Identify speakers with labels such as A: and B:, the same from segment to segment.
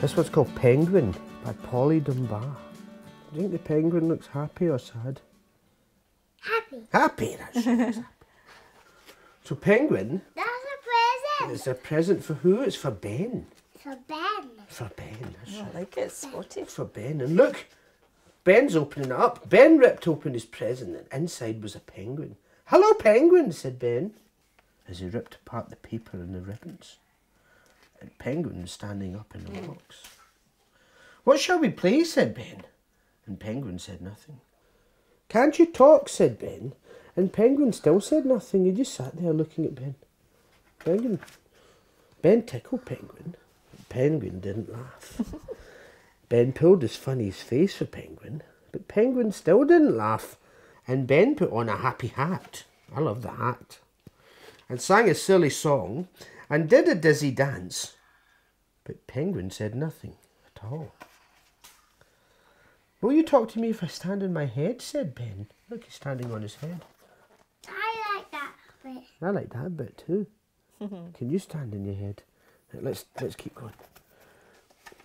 A: This one's called Penguin by Polly Dunbar. Do you think the penguin looks happy or sad?
B: Happy.
A: Happy, that's right. happy. So Penguin
B: That's a present
A: It's a present for who? It's for Ben.
B: for Ben.
A: For Ben, that's oh,
C: I
A: right.
C: like it spotted.
A: For Ben. And look, Ben's opening it up. Ben ripped open his present and inside was a penguin. Hello, penguin, said Ben, as he ripped apart the paper and the ribbons. Penguin was standing up in the box. What shall we play? said Ben. And Penguin said nothing. Can't you talk? said Ben. And Penguin still said nothing. He just sat there looking at Ben. Penguin. Ben tickled Penguin. Penguin didn't laugh. Ben pulled his funniest face for Penguin, but Penguin still didn't laugh. And Ben put on a happy hat. I love the hat. And sang a silly song and did a dizzy dance. But Penguin said nothing at all. Will you talk to me if I stand on my head? said Ben. Look, he's standing on his head.
B: I like that bit.
A: I like that bit too. Can you stand on your head? Right, let's let's keep going.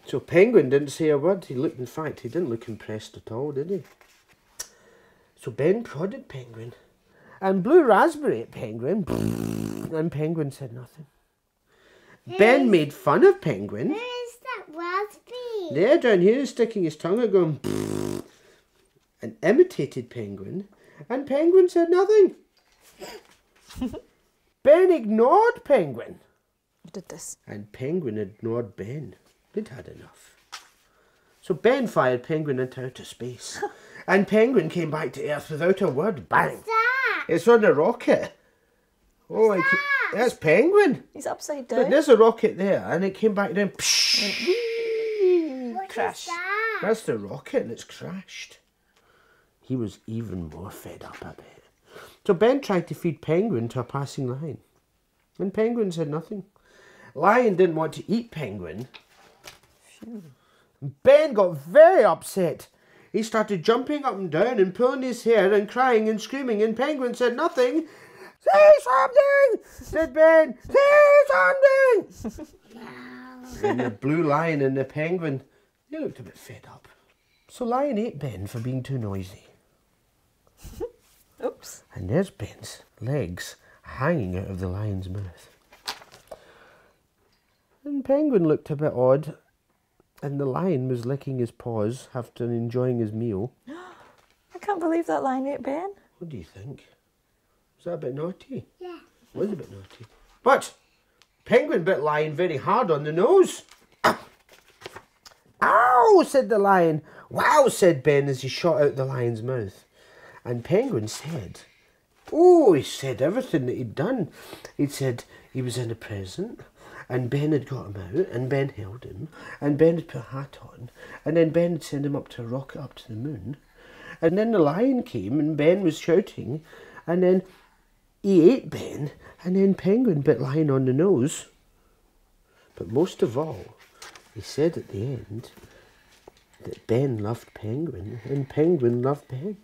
A: So Penguin didn't say a word. He looked, in fact, he didn't look impressed at all, did he? So Ben prodded Penguin and blew raspberry at Penguin, and Penguin said nothing. Ben made fun of Penguin.
B: Where is that raspberry?
A: There, down here, sticking his tongue out, going, and imitated Penguin, and Penguin said nothing. ben ignored Penguin,
C: Who did this?
A: and Penguin ignored Ben. They'd had enough. So Ben fired Penguin into outer space, and Penguin came back to Earth without a word. Bang!
B: That.
A: It's on a rocket. Oh, it ca- that's Penguin.
C: He's upside
A: But
C: down.
A: there's a rocket there, and it came back down.
C: Whee!
B: What is
C: Crash.
B: that?
A: That's the rocket and it's crashed. He was even more fed up a bit. So Ben tried to feed Penguin to a passing lion. And Penguin said nothing. Lion didn't want to eat Penguin. Ben got very upset. He started jumping up and down and pulling his hair and crying and screaming, and Penguin said nothing. Say something, said Ben. Say something. and the blue lion and the penguin, they looked a bit fed up. So Lion ate Ben for being too noisy.
C: Oops.
A: And there's Ben's legs hanging out of the lion's mouth. And Penguin looked a bit odd, and the lion was licking his paws after enjoying his meal.
C: I can't believe that lion ate Ben.
A: What do you think? Was that a bit naughty?
B: Yeah.
A: It was a bit naughty. But Penguin bit Lion very hard on the nose. Ow, said the lion. Wow, said Ben as he shot out the lion's mouth. And Penguin said, Oh, he said everything that he'd done. He'd said he was in a present, and Ben had got him out, and Ben held him, and Ben had put a hat on, and then Ben had sent him up to a rocket up to the moon. And then the lion came, and Ben was shouting, and then he ate Ben, and then Penguin bit Lion on the nose. But most of all, he said at the end that Ben loved Penguin, and Penguin loved Ben.